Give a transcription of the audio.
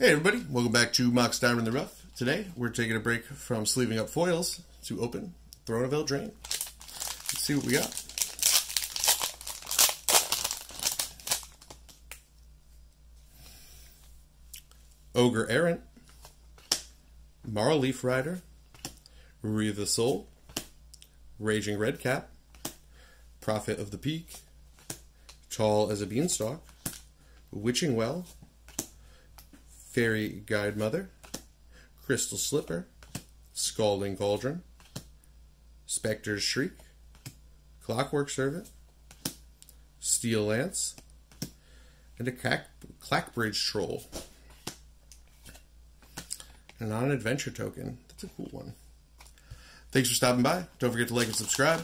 Hey everybody, welcome back to Mox Diamond in the Rough. Today we're taking a break from sleeving up foils to open Throne of Eldraine. Let's see what we got. Ogre Errant, Maraleaf Rider, Reave Soul, Raging Redcap, Prophet of the Peak, Tall as a Beanstalk, Witching Well, Faerie Guidemother, Crystal Slipper, Scalding Cauldron, Spectre's Shriek, Clockwork Servant, Steel Lance, and a Clack- Clackbridge Troll. And on an adventure token. That's a cool one. Thanks for stopping by. Don't forget to like and subscribe.